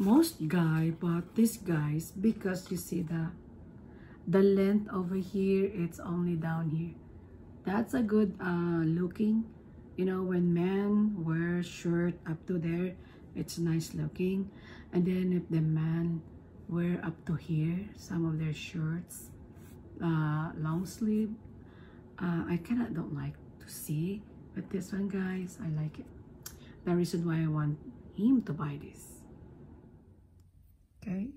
most guy bought this guys because you see the the length over here it's only down here. That's a good uh looking you know when men wear shirt up to there it's nice looking. And then if the man wear up to here some of their shirts uh long sleeve uh i kind of don't like to see but this one guys i like it. The reason why i want him to buy this okay.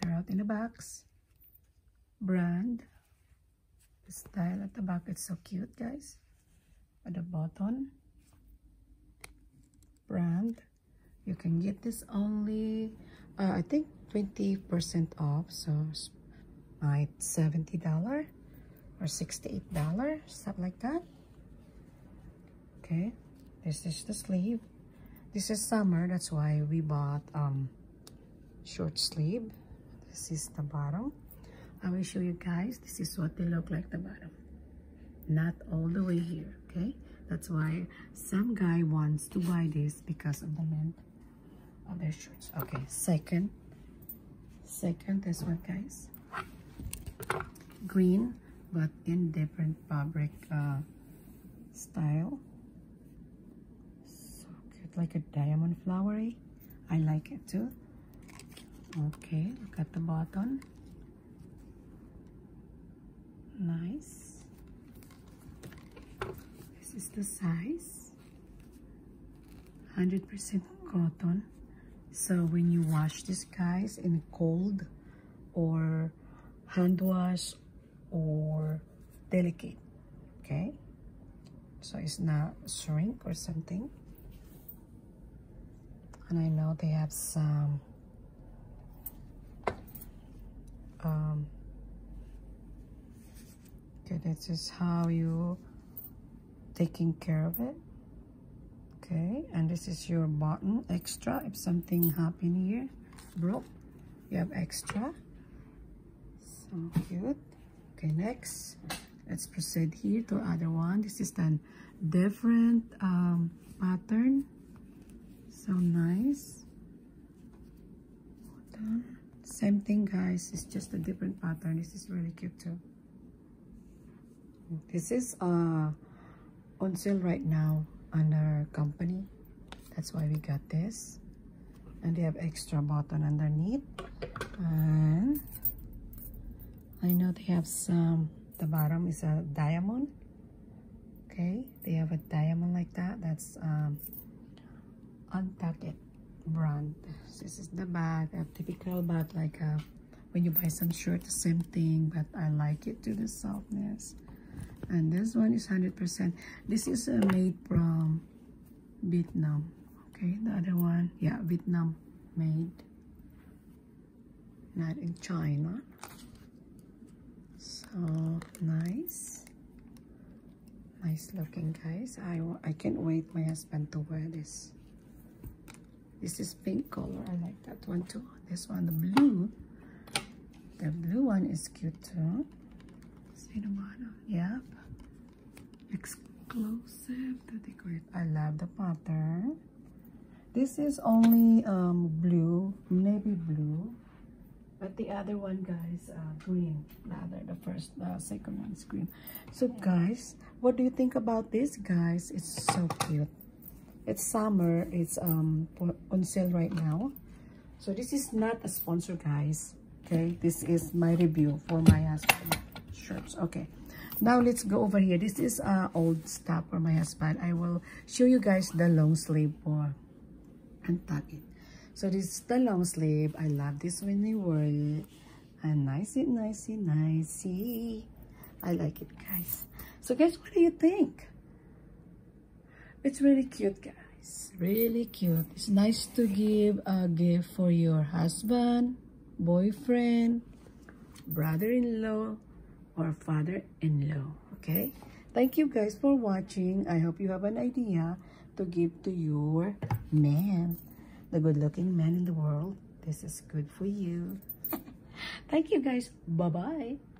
They're out in the box. Brand. The style at the back it's so cute guys. At the bottom. Brand. You can get this only uh, i think 20 percent off so my 70 dollar or 68 dollar stuff like that. Okay. This is the sleeve. This is summer that's why we bought um short sleeve. This is the bottom. I will show you guys this is what they look like the bottom. Not all the way here okay? That's why some guy wants to buy this because of the length of their shorts. Okay second second this one guys. Green but in different fabric uh, style. So cute like a diamond flowery. I like it too okay look at the bottom. Nice. This is the size. 100% cotton. So when you wash this guys in cold or hand wash or delicate okay? So it's not shrink or something. And I know they have some um okay this is how you taking care of it. Okay and this is your button extra. If something happened here broke you have extra. So cute okay next. Let's proceed here to other one. This is a different um, pattern. So nice same thing guys. It's just a different pattern. This is really cute too. This is uh on sale right now under company. That's why we got this. And they have extra button underneath. And I know they have some the bottom is a diamond. Okay? They have a diamond like that. That's um UNTUCKit brand. This is the bag a typical bag like uh when you buy some shirt the same thing but I like it to the softness. And this one is 100% this is uh, made from Vietnam okay? The other one yeah Vietnam made. Not in China. So nice. Nice looking guys. I, I can't wait my husband to wear this this is pink color. I like that one too. This one the blue. The blue one is cute too. See the bottom? Yep. Exclusive to decorate i love the pattern. This is only um blue navy blue. But the other one guys uh green rather the first uh, second one is green. So guys what do you think about this guys? It's so cute it's summer. It's um on sale right now. So this is not a sponsor guys. Okay? This is my review for my husband. Shirts. Okay. Now let's go over here. This is uh old stuff for my husband. I will show you guys the long sleeve UNTUCKit so this is the long sleeve. I love this when they wear it and nicey nicey nicey i like it guys. So guys what do you think? It's really cute guys really cute. It's nice to give a gift for your husband boyfriend brother-in-law or father-in-law okay? Thank you guys for watching. I hope you have an idea to give to your man the good-looking man in the world. This is good for you. Thank you guys. Bye bye